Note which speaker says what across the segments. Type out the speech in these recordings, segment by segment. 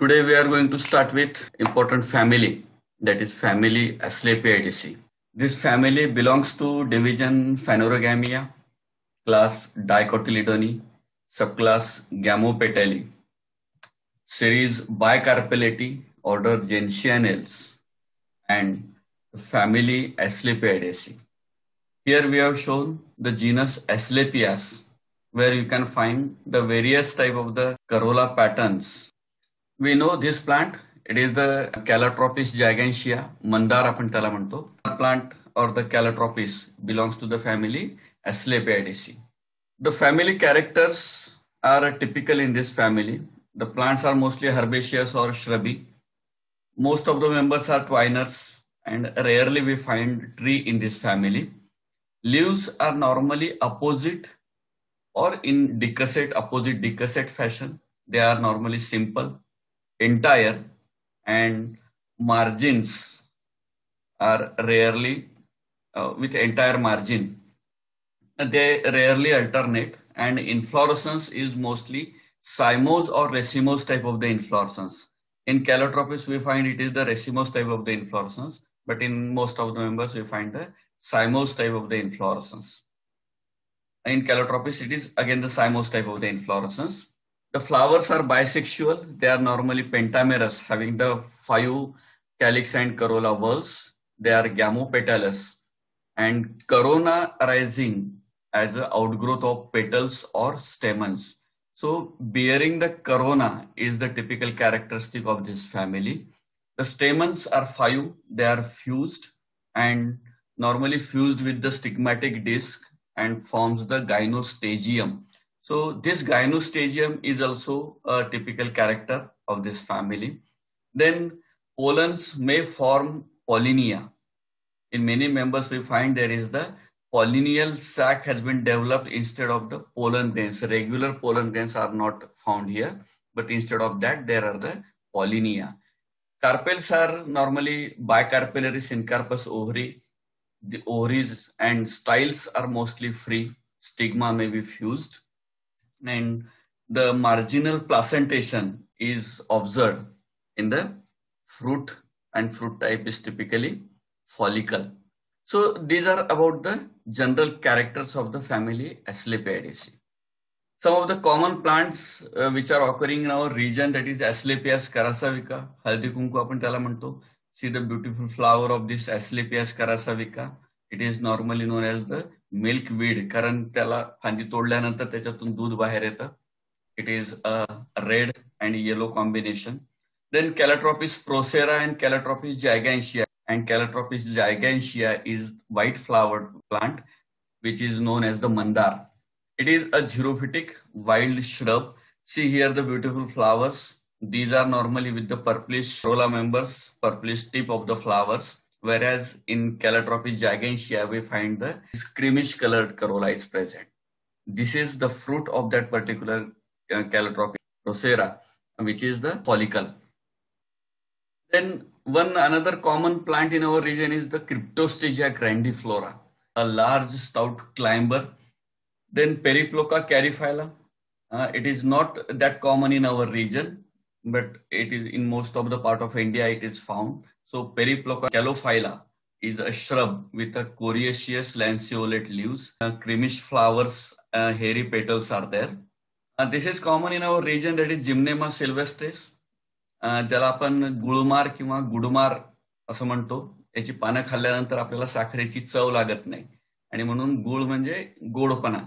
Speaker 1: Today we are going to start with important family that is family Asclepiadaceae. This family belongs to division Phanerogamia, class Dicotyledone, subclass Gamopetalae, series Bicarpellate, order Gentianales, and family Asclepiadaceae. Here we have shown the genus Asclepias, where you can find the various type of the corolla patterns. We know this plant. It is the Calotropis gigantea, जॅगॅन्शिया Mandar आपण त्याला or the Calotropis belongs to the family Asclepiadaceae. The family characters are typical in this family. The plants are mostly herbaceous or shrubby. Most of the members are twiners and rarely we find tree in this family. Leaves are normally opposite or in decussate, opposite decussate fashion. They are normally simple entire, and margins are rarely uh, with entire margin. They rarely alternate, and inflorescence is mostly cymose or racemose type of the inflorescence. In Calotropis, we find it is the racemose type of the inflorescence, but in most of the members, we find the cymose type of the inflorescence. In Calotropis, it is again the cymose type of the inflorescence. The flowers are bisexual. They are normally pentamerous, having the five calyx and corolla whorls. They are gamopetalous and corona arising as an outgrowth of petals or stamens. So bearing the corona is the typical characteristic of this family. The stamens are five. They are fused and normally fused with the stigmatic disc and forms the gynostegium. So this gynostegium is also a typical character of this family. Then pollens may form pollinia. In many members, we find there is the pollineal sac has been developed instead of the pollen grains. Regular pollen grains are not found here, but instead of that, there are the pollinia. Carpels are normally bicarpellary syncarpous ovary the ovaries and styles are mostly free. Stigma may be fused and the marginal placentation is observed in the fruit and fruit type is typically follicle. So these are about the general characters of the family Asclepiadaceae. Some of the common plants uh, which are occurring in our region that is Asclepias curassavica, haldi kunku. See the beautiful flower of this Asclepias curassavica. It is normally known as the milkweed कारण त्याला फांदी तोडल्यानंतर त्याच्यातून दूध बाहेर येतं. It is a red and yellow combination then Calotropis procera and Calotropis gigantea and Calotropis gigantea is white flower plant which is known as the mandar it is a xerophytic wild shrub see here the beautiful flowers these are normally with the purplish corolla members purplish tip of the flowers Whereas in Calotropis gigantea, we find the creamish colored corolla is present. This is the fruit of that particular uh, Calotropis procera, which is the follicle. Then one another common plant in our region is the Cryptostegia grandiflora, a large stout climber. Then Periploca calophylla. Uh, it is not that common in our region but it is in most of the part of India it is found. So Periploca calophylla is a shrub with a coriaceous lanceolate leaves creamish flowers hairy petals are there this is common in our region that is Gymnema sylvestre ज्याला आपण गुळमार किंवा गुडमार असं म्हणतो. याची पानं खाल्ल्यानंतर आपल्याला साखरेची चव लागत नाही. आणि म्हणून गुळ म्हणजे गोडपणा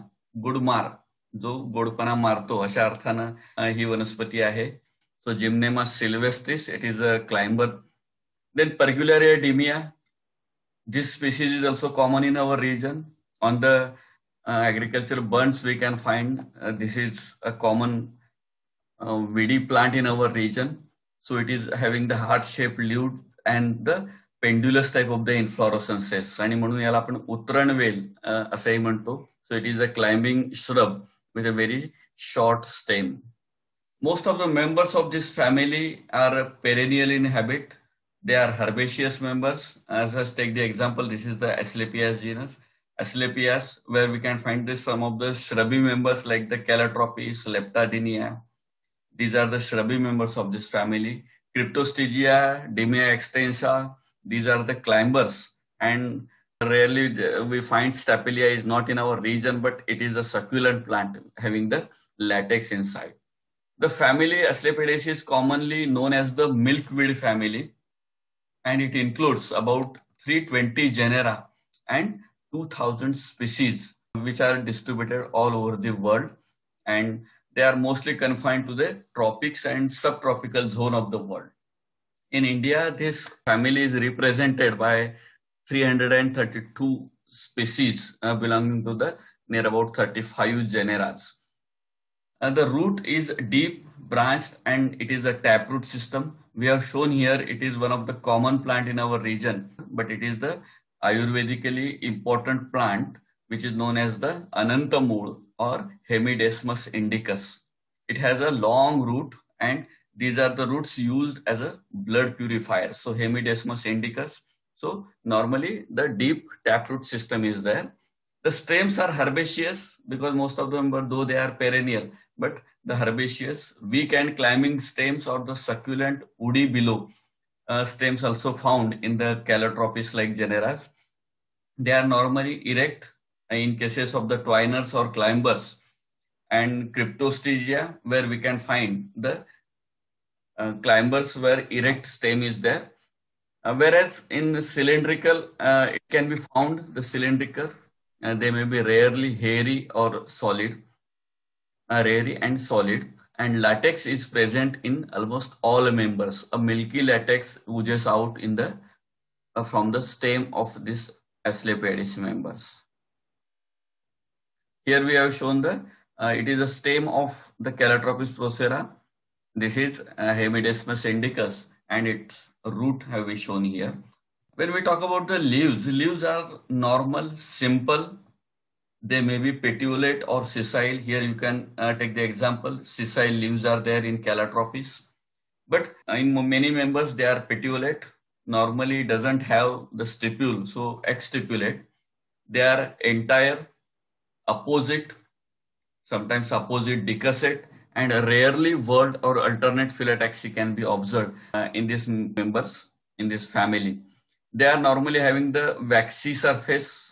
Speaker 1: गुडमार जो गोडपणा मारतो अशा अर्थानं ही वनस्पती आहे. So Gymnema सिल्वेस्टिस it is a climber Then pergularia daemia. This species is also common in our region. On the uh, agricultural burns, we can find uh, this is a common uh, plant in our region. So it is having the heart-shaped leaf and the pendulous type of the inflorescences. Uh, so it is a climbing shrub with a very short stem. Most of the members of this family are perennial in habit. They are herbaceous members. As let's take the example, this is the Asclepias genus. Asclepias, where we can find this some of the shrubby members like the Calotropis, Leptadenia. These are the shrubby members of this family. Cryptostegia, Daemia extensa, these are the climbers. And rarely we find Stapelia is not in our region, but it is a succulent plant having the latex inside. The family Asclepiadaceae is commonly known as the milkweed family, and it includes about 320 genera and 2000 species, which are distributed all over the world. And they are mostly confined to the tropics and subtropical zone of the world. In India, this family is represented by 332 species uh, belonging to the near about 35 genera. Uh, the root is deep branched and it is a taproot system. We have shown here it is one of the common plant in our region, but it is the Ayurvedically important plant which is known as the Anantamul or Hemidesmus indicus. It has a long root and these are the roots used as a blood purifier. So Hemidesmus indicus. So normally the deep taproot system is there. The stems are herbaceous because most of them, though they are perennial, but the herbaceous, weak and climbing stems or the succulent woody below uh, stems also found in the calotropis like genera. They are normally erect in cases of the twiners or climbers and cryptostegia where we can find the uh, climbers where erect stem is there. Uh, whereas in cylindrical, uh, it can be found the cylindrical, uh, they may be rarely hairy or solid are airy and solid and latex is present in almost all members. A milky latex oozes out in the uh, from the stem of this Asclepiades members. Here we have shown the uh, it is a stem of the Calotropis procera. This is uh, Hemidesmus indicus and its root have we shown here. When we talk about the leaves, leaves are normal, simple, they may be petiolate or sessile. Here you can uh, take the example. Sessile leaves are there in Calotropis. But in many members, they are petiolate. Normally doesn't have the stipule, so exstipulate. They are entire, opposite, sometimes opposite decussate, and rarely word or alternate phyllotaxy can be observed uh, in these members, in this family. They are normally having the waxy surface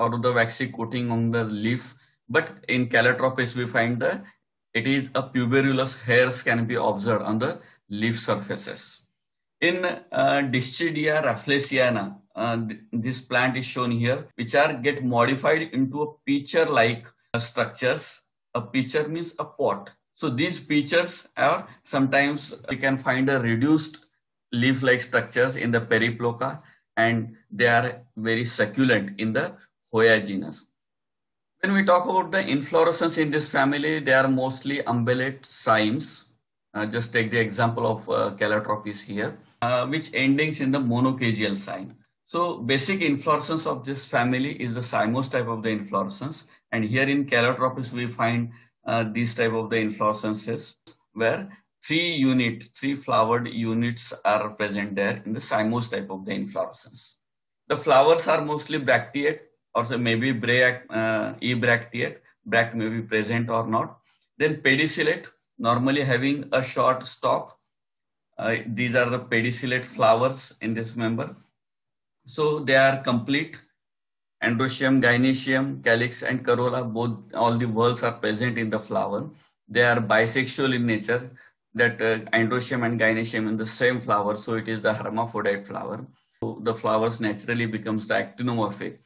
Speaker 1: out of the waxy coating on the leaf. But in Calotropis, we find that it is a puberulous hairs can be observed on the leaf surfaces. In uh, Dischidia rafflesiana, uh, th this plant is shown here, which are get modified into a pitcher-like uh, structures. A pitcher means a pot. So these pitchers are sometimes we can find a reduced leaf-like structures in the periploca and they are very succulent in the Hoya genus. When we talk about the inflorescence in this family, they are mostly umbellate cymes. Uh, just take the example of uh, Calotropis here, uh, which endings in the monochasial cyme. So basic inflorescence of this family is the cymose type of the inflorescence. And here in Calotropis, we find uh, these type of the inflorescences where three unit, three flowered units are present there in the cymose type of the inflorescence. The flowers are mostly bracteate or so maybe bract, uh, ebracteate, bract may be present or not. Then pedicellate, normally having a short stalk. Uh, these are the pedicellate flowers in this member. So they are complete. Androecium, gynoecium, calyx and corolla, both all the whorls are present in the flower. They are bisexual in nature, that uh, androecium and gynoecium in the same flower, so it is the hermaphrodite flower. So the flowers naturally becomes the actinomorphic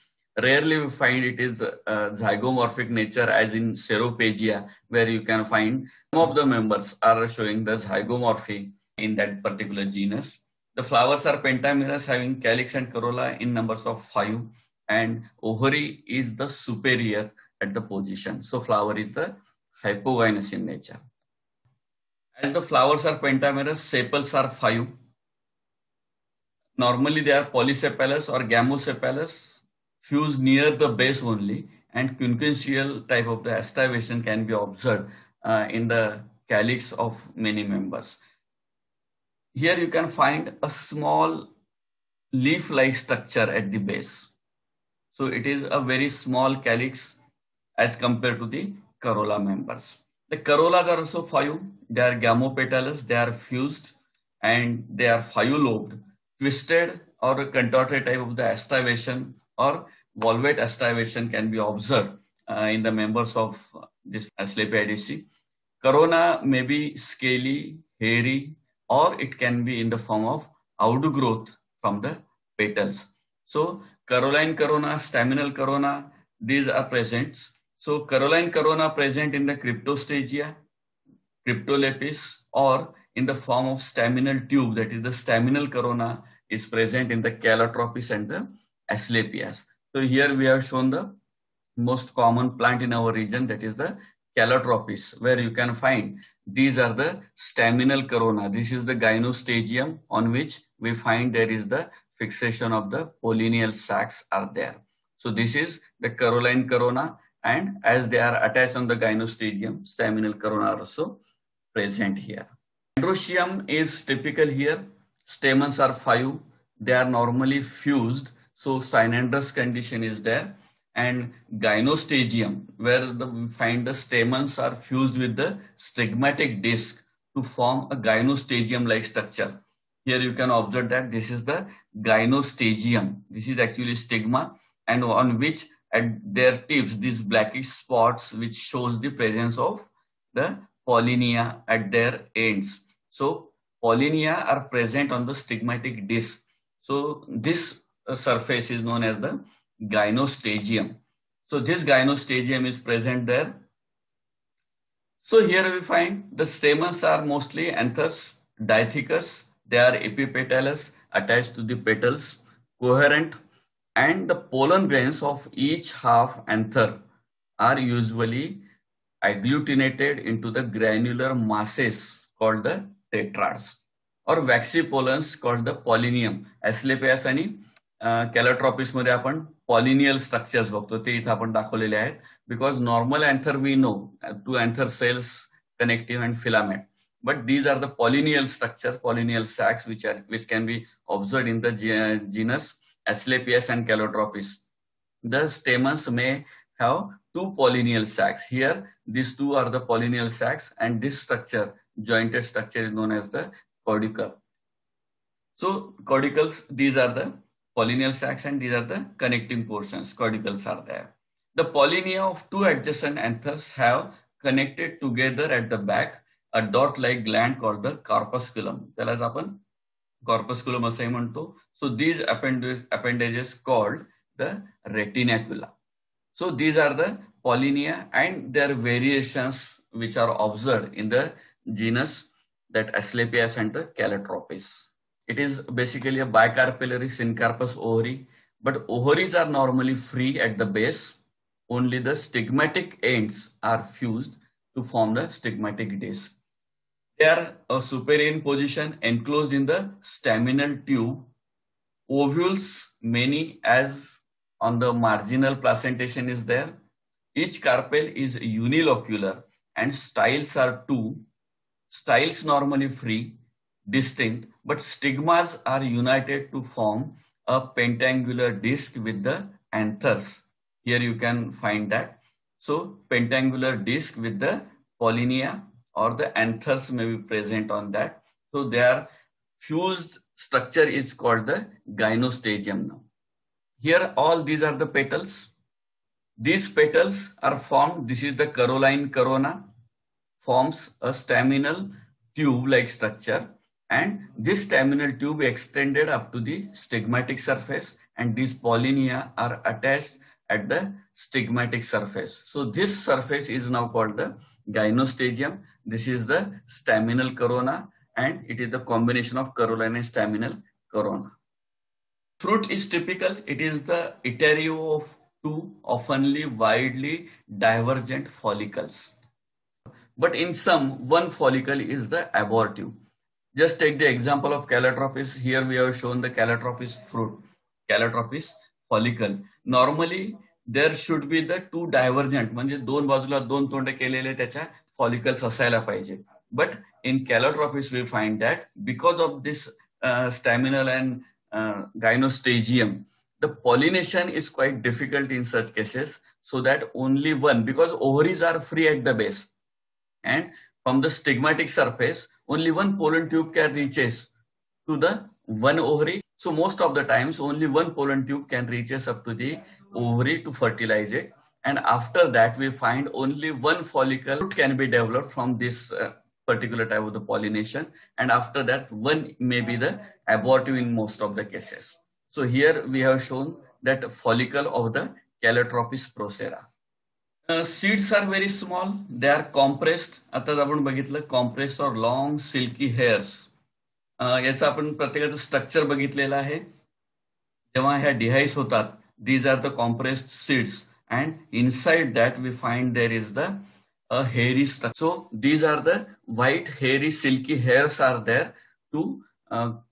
Speaker 1: Rarely we find it is uh, zygomorphic nature as in Ceropegia, where you can find some of the members are showing the zygomorphy in that particular genus. The flowers are pentamerous having calyx and corolla in numbers of five and ovary is the superior at the position. So flower is the hypogynous in nature. As the flowers are pentamerous, sepals are five. Normally they are polysepalous or gamosepalous fuse near the base only and quincuncial type of the aestivation can be observed uh, in the calyx of many members. Here you can find a small leaf-like structure at the base. So it is a very small calyx as compared to the corolla members. The corollas are also five. They are gamopetalous, they are fused, and they are five-lobed, twisted or contorted type of the aestivation or valvate aestivation can be observed uh, in the members of this Asclepiadaceae. Corona may be scaly, hairy, or it can be in the form of outgrowth from the petals. So corolline corona, staminal corona, these are present. So corolline corona present in the cryptostegia, cryptolepis, or in the form of staminal tube, that is the staminal corona is present in the calotropis and the asclepias. So here we have shown the most common plant in our region, that is the calotropis, where you can find these are the staminal corona. This is the gynostegium on which we find there is the fixation of the pollineal sacs are there. So this is the corolline corona and as they are attached on the gynostegium, staminal corona are also present here. Androecium is typical here. Stamens are five. They are normally fused. So synandrous condition is there and gynostegium, where the, we find the stamens are fused with the stigmatic disc to form a gynostegium-like structure. Here you can observe that this is the gynostegium. This is actually stigma and on which at their tips, these blackish spots which shows the presence of the pollinia at their ends. So pollinia are present on the stigmatic disc. So this surface is known as the gynostegium. So this gynostegium is present there. So here we find the stamens are mostly anthers, diathecous. They are epipetalous, attached to the petals, coherent, and the pollen grains of each half anther are usually agglutinated into the granular masses called the tetrads or waxy pollens called the pollinium. Asclepias आणि कॅलोट्रॉपिक्समध्ये आपण पॉलिनियल structures बघतो ते इथं आपण दाखवलेले आहेत. Because normal anther we know two anther cells connective and filament. But these are the pollinial structure pollinial sacs which are which can be observe in the genus Asclepias and Calotropis. The stamens may have two pollinial sacs here this two are the pollinial sacs and this structure jointed structure is known as the caudicle so caudicles these are the pollineal sacs and these are the connecting portions, caudicles are there. The pollinia of two adjacent anthers have connected together at the back a dot-like gland called the corpusculum. त्यालाच आपण corpusculum असंही म्हणतो. So these appendages called the retinacula. So these are the pollinia and their variations which are observed in the genus that Asclepias and the Calotropis. It is basically a bicarpellary syncarpous ovary, but ovaries are normally free at the base. Only the stigmatic ends are fused to form the stigmatic disc. They are a superior position enclosed in the staminal tube. Ovules, many as on the marginal placentation is there. Each carpel is unilocular and styles are two. Styles normally free, distinct but stigmas are united to form a pentangular disc with the anthers. Here you can find that. So pentangular disc with the pollinia or the anthers may be present on that. So their fused structure is called the gynostegium now. Here all these are the petals. These petals are formed, this is the corolline corona, forms a staminal tube-like structure and this terminal tube extended up to the stigmatic surface and these pollinia are attached at the stigmatic surface. So this surface is now called the gynostegium. This is the staminal corona and it is the combination of corolla and staminal corona. Fruit is typical. It is the etaerio of two oftenly widely divergent follicles. But in some, one follicle is the abortive. Just take the example of calotropis. Here we have shown the calotropis fruit, calotropis follicle. Normally, there should be the two divergent म्हणजे दोन बाजूला दोन तोंडे केलेले त्याच्या follicles असायला पाहिजे but in Calotropis we find that because of this staminal and gynostegium the pollination is quite difficult in such cases so that only one because ovaries are free at the base and from the stigmatic surface, only one pollen tube can reaches to the one ovary. So most of the times, only one pollen tube can reaches up to the ovary to fertilize it. And after that, we find only one follicle can be developed from this uh, particular type of the pollination. And after that, one may be the abortive in most of the cases. So here we have shown that follicle of the Calotropis procera. Seeds are very small they are compressed आताच आपण बघितलं compressed or long silky hairs याचं आपण प्रत्येकाचं structure बघितलेलं आहे. जेव्हा ह्या डिहाईस होतात these are the compressed seeds and inside that we find there is the hairy so these are the white hairy silky hairs are there to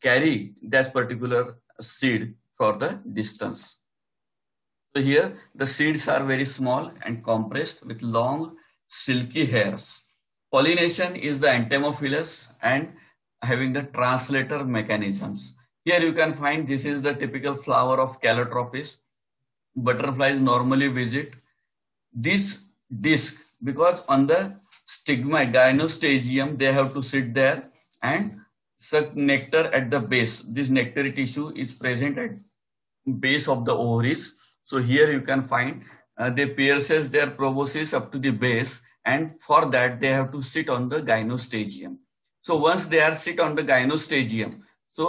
Speaker 1: carry that particular seed for the distance So here the seeds are very small and compressed with long silky hairs. Pollination is the entomophilous and having the translator mechanisms. Here you can find this is the typical flower of Calotropis. Butterflies normally visit. This disc because on the stigma gynostegium they have to sit there and suck nectar at the base this nectary tissue is present at base of the ovaries so here you can find uh, they pierces their proboscis up to the base and for that they have to sit on the gynostegium so once they are sit on the gynostegium so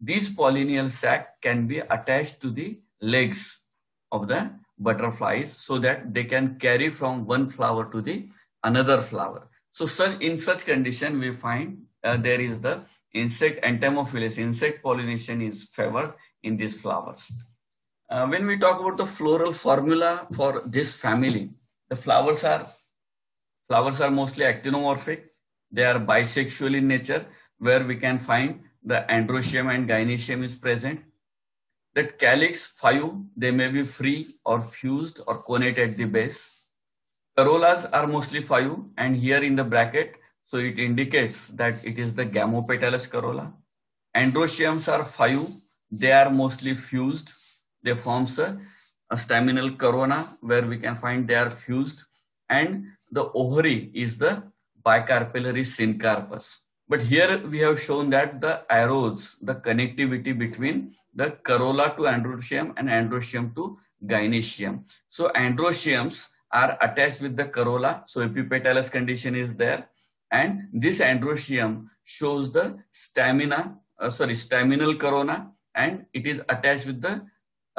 Speaker 1: this pollineal sac can be attached to the legs of the butterflies so that they can carry from one flower to the another flower. So such in such condition we find uh, there is the insect entomophilous, insect pollination is favored in these flowers. Uh, when we talk about the floral formula for this family, the flowers are flowers are mostly actinomorphic. They are bisexual in nature, where we can find the androecium and gynoecium is present. That calyx, five, they may be free or fused or connate at the base. Corollas are mostly five and here in the bracket, so it indicates that it is the gamopetalous corolla. Androeciums are five, they are mostly fused. They forms a, a staminal corona where we can find they are fused and the ovary is the bicarpellary syncarpus. But here we have shown that the arrows, the connectivity between the corolla to androecium and androecium to gynoecium. So androeciums are attached with the corolla. So epipetalous condition is there. And this androecium shows the stamina, uh, sorry, staminal corona and it is attached with the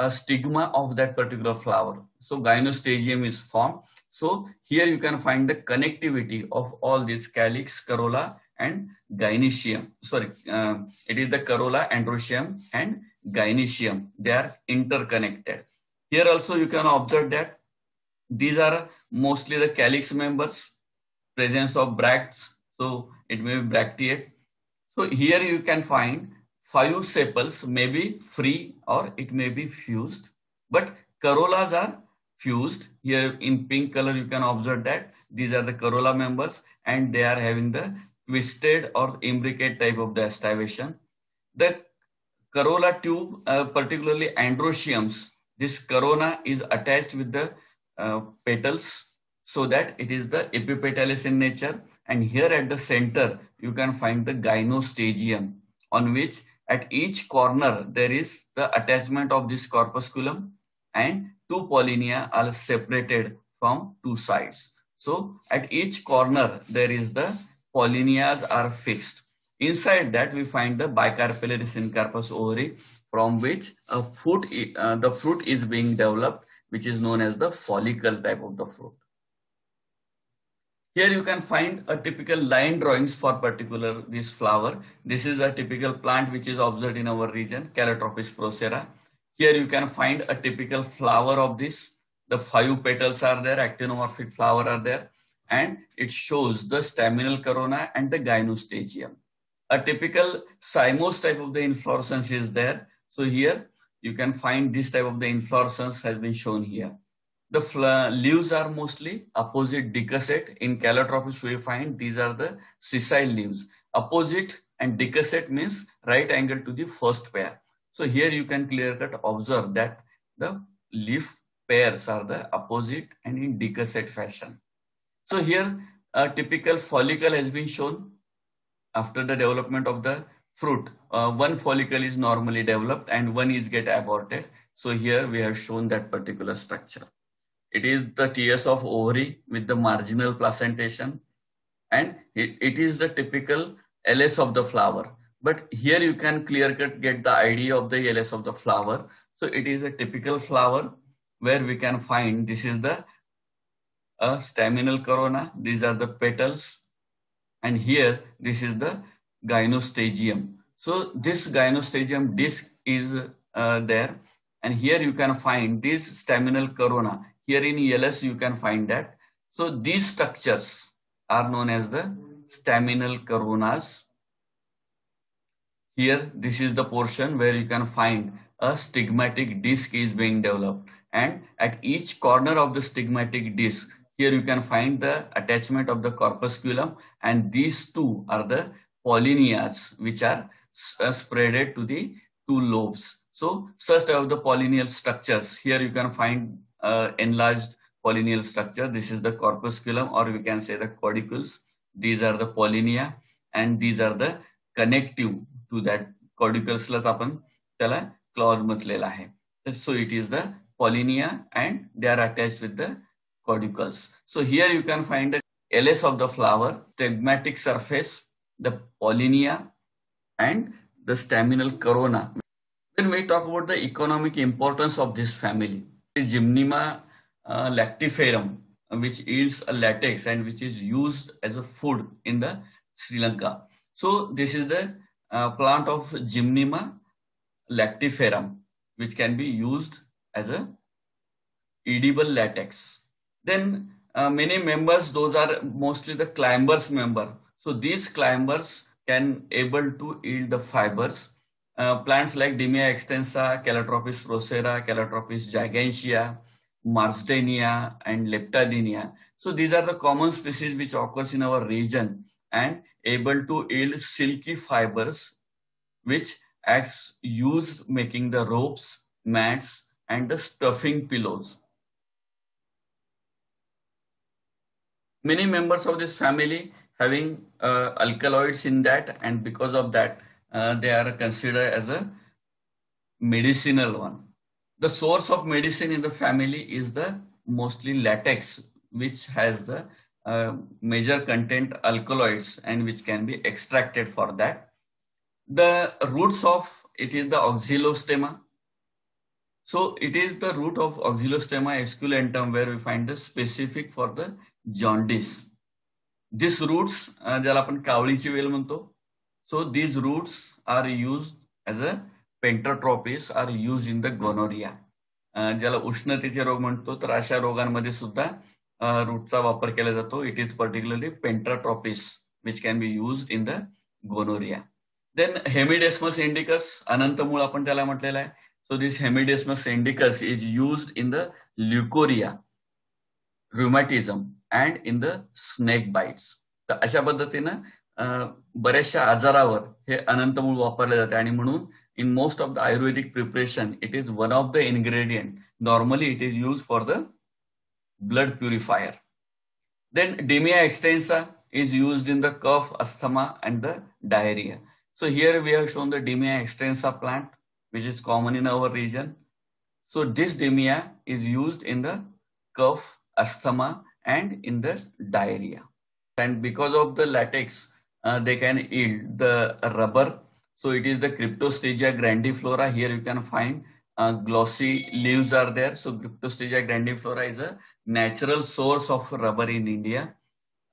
Speaker 1: uh, stigma of that particular flower. So gynostegium is formed. So here you can find the connectivity of all these calyx, corolla and gynoecium. Sorry, uh, it is the corolla, androecium and gynoecium. They are interconnected. Here also you can observe that these are mostly the calyx members, presence of bracts. So it may be bracteate. So here you can find five sepals may be free or it may be fused. But corollas are fused. Here in pink color you can observe that these are the corolla members and they are having the twisted or imbricate type of the estivation. The corolla tube, uh, particularly androeciums, this corona is attached with the uh, petals so that it is the epipetalous in nature. And here at the center, you can find the gynostegium on which at each corner there is the attachment of this corpusculum and two pollinia are separated from two sides. So at each corner there is the pollineas are fixed. Inside that we find the bicarpellary syncarpus ovary from which a fruit, uh, the fruit is being developed which is known as the follicle type of the fruit. Here you can find a typical line drawings for particular this flower. This is a typical plant which is observed in our region, Calotropis procera. Here you can find a typical flower of this. The five petals are there, actinomorphic flower are there and it shows the staminal corona and the gynostegium. A typical cymose type of the inflorescence is there. So here you can find this type of the inflorescence has been shown here. The leaves are mostly opposite decussate. In Calotropis we find these are the sessile leaves. Opposite and decussate means right angle to the first pair. So here you can clear cut observe that the leaf pairs are the opposite and in decussate fashion. So here a typical follicle has been shown after the development of the fruit. Uh, one follicle is normally developed and one is get aborted. So here we have shown that particular structure. It is the TS of ovary with the marginal placentation and it, it is the typical LS of the flower. But here you can clear cut get the idea of the LS of the flower. So it is a typical flower where we can find this is the uh, staminal corona. These are the petals. And here this is the gynostegium. So this gynostegium disc is uh, there. And here you can find this staminal corona. Here in LS you can find that. So these structures are known as the staminal coronas. Here, this is the portion where you can find a stigmatic disc is being developed. And at each corner of the stigmatic disc, here you can find the attachment of the corpusculum and these two are the pollineas which are uh, spreaded to the two lobes. So such of the pollineal structures, here you can find uh, enlarged polyneal structure. This is the corpusculum or we can say the caudicles. These are the pollinia and these are the connective to that cordiculesलाच So it is the pollinia and they are attached with the caudicles. So here you can find the LS of the flower, stigmatic surface, the pollinia and the staminal corona. Then we talk about the economic importance of this family. Gymnema uh, lactiferum, which is a latex and which is used as a food in the Sri Lanka. So this is the uh, plant of Gymnema lactiferum, which can be used as a edible latex. Then uh, many members, those are mostly the climbers member. So these climbers can able to yield the fibers. Uh, plants like Daemia extensa, Calotropis procera, Calotropis gigantea, Marsdenia and Leptadenia. So these are the common species which occurs in our region and able to yield silky fibers which acts used making the ropes, mats and the stuffing pillows. Many members of this family having uh, alkaloids in that and because of that uh, they are considered as a medicinal one. The source of medicine in the family is the mostly latex, which has the uh, major content alkaloids and which can be extracted for that. The roots of it is the oxystelma. So it is the root of oxystelma esculentum where we find the specific for the jaundice. These roots, ज्याला आपण कावळीची वेल So these roots are used as a Pentatropis are used in the gonorrhoea ज्याला उष्णतेचे रोग म्हणतो तर अशा रोगांमध्ये सुद्धा uh, रूटचा वापर केला जातो. It is particularly Pentatropis which can be use in the gonorrhoea then Hemidesmus indicus अनंत मूळ आपण त्याला म्हटलेलं आहे. So this Hemidesmus indicus is use in the leucorrhoea rheumatism and in the snake bites तर अशा पद्धतीनं बऱ्याचशा आजारावर हे अनंत मूळ वापरले जाते आणि म्हणून in most of the Ayurvedic preparation it is one of the ingredient normally it is use for the blood is used in the cough, asthma, and the diarrhea. So here we have shown the Daemia extensa plant, which is common in our region. So this Daemia is used in the cough, asthma, and in the diarrhea. And because of the latex, uh, they can yield the rubber so it is the Cryptostagia grandiflora. Here you can find uh, glossy leaves are there. So Cryptostagia grandiflora is a natural source of rubber in India.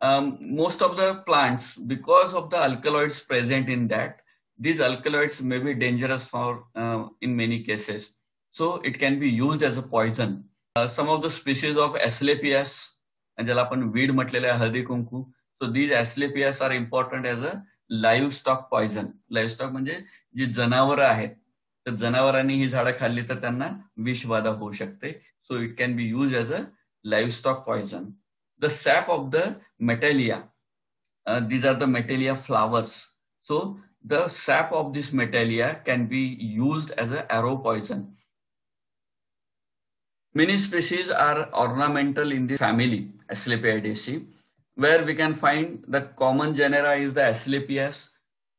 Speaker 1: Um, most of the plants, because of the alkaloids present in that, these alkaloids may be dangerous for uh, in many cases. So it can be used as a poison. Uh, some of the species of Asclepias, and ज्याला आपण weed म्हटलेलं आहे Haldi Kunku so these Asclepias are important as a livestock poison livestock म्हणजे जी जनावरं आहेत, तर जनावरांनी ही झाडं खाल्ली तर त्यांना विषबाधा होऊ शकते. So it can be use as a livestock poison the sap of the Matelea these are the Matelea flowers so the sap of this Matelea can be used as a arrow poison. Many species are ornamental in the family Asclepiadaceae. Where we can find the common genera is the Asclepias.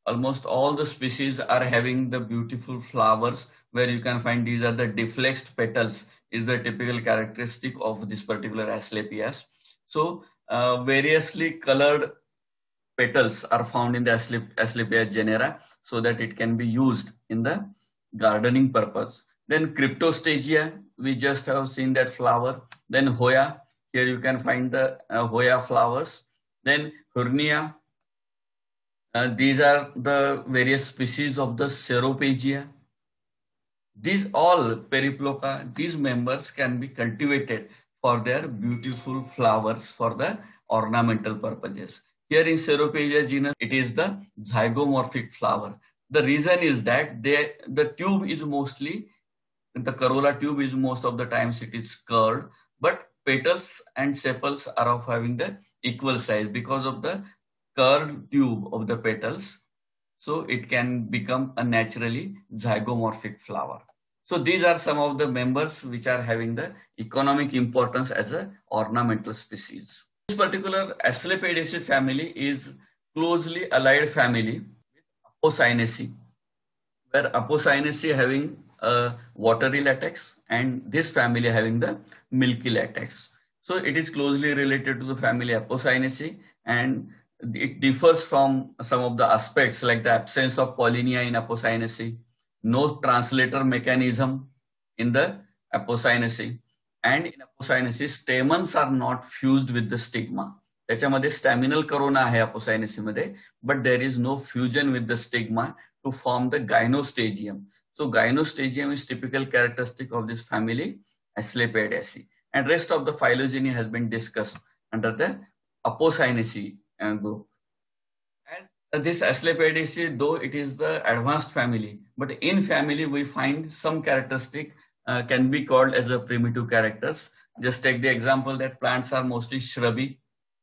Speaker 1: Almost all the species are having the beautiful flowers where you can find these are the deflexed petals is the typical characteristic of this particular Asclepias. So uh, variously colored petals are found in the Asclepias genera so that it can be used in the gardening purpose. Then Cryptostegia, we just have seen that flower. Then Hoya, here you can find the uh, Hoya flowers. Then Huernia, uh, these are the various species of the Ceropegia. These all Periploca, these members can be cultivated for their beautiful flowers for the ornamental purposes. Here in Ceropegia genus, it is the zygomorphic flower. The reason is that they, the tube is mostly, the corolla tube is most of the times it is curved, but petals and sepals are of having the equal size because of the curved tube of the petals. So it can become a naturally zygomorphic flower. So these are some of the members which are having the economic importance as a ornamental species. This particular Asclepiadaceae family is closely allied family with Apocynaceae, where Apocynaceae having a watery latex and this family having the milky latex. So it is closely related to the family Apocynaceae and it differs from some of the aspects like the absence of pollinia in Apocynaceae, no translator mechanism in the Apocynaceae and in Apocynaceae stamens are not fused with the stigma. त्याच्यामध्ये staminal corona आहे अपोसायनेसी मध्ये but there is no fusion with the stigma to form the gynostegium so gynostegium is typical characteristic of this family Asclepiadaceae. And rest of the phylogeny has been discussed under the Apocynaceae uh, group. And uh, this Asclepiadaceae, though it is the advanced family, but in family we find some characteristic uh, can be called as a primitive characters. Just take the example that plants are mostly shrubby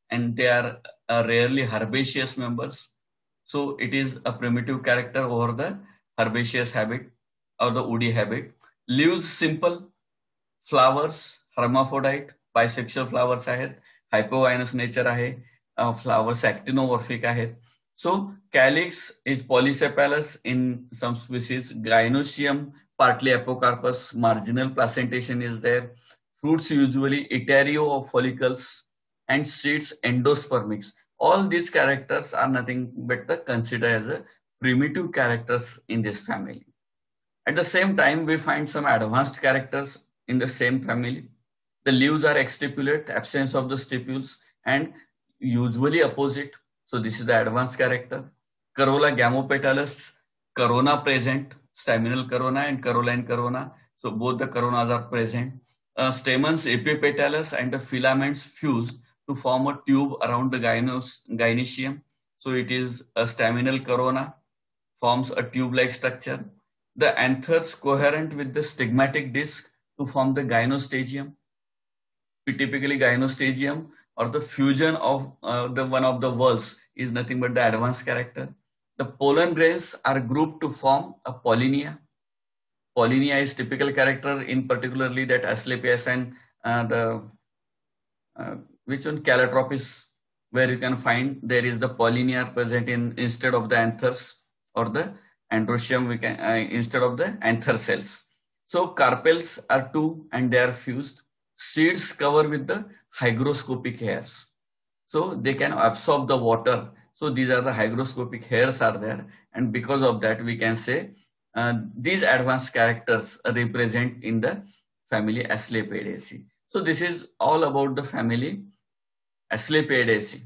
Speaker 1: and they are uh, rarely herbaceous members. So it is a primitive character over the herbaceous habit or the woody habit. Leaves simple, flowers hermaphrodite, bisexual flowers आहेत, hypogynous nature आहे, uh, flowers actinomorphic आहेत. So calyx is polysepalous in some species, gynosium, partly apocarpus, marginal placentation is there. Fruits usually etaerio of follicles and seeds endospermics. All these characters are nothing but considered as a primitive characters in this family. At the same time, we find some advanced characters in the same family. The leaves are exstipulate, absence of the stipules, and usually opposite. So this is the advanced character. Corolla gamopetalous, corona present, staminal corona and corolline corona. So both the coronas are present. Uh, stamens epipetalous and the filaments fused to form a tube around the gynos, gynoecium. So it is a staminal corona, forms a tube-like structure. The anthers coherent with the stigmatic disc to form the gynostegium. Typically gynostegium or the fusion of uh, the one of the walls is nothing but the advanced character. The pollen grains are grouped to form a pollinia. Pollinia is typical character in particularly that Asclepias and uh, the uh, which one calotropis where you can find there is the pollinia present in instead of the anthers or the androecium we can uh, instead of the anther cells. So carpels are two and they are fused. Seeds cover with the hygroscopic hairs. So they can absorb the water so these are the hygroscopic hairs are there. And because of that, we can say uh, these advanced characters represent in the family Asclepiadaceae. So this is all about the family Asclepiadaceae.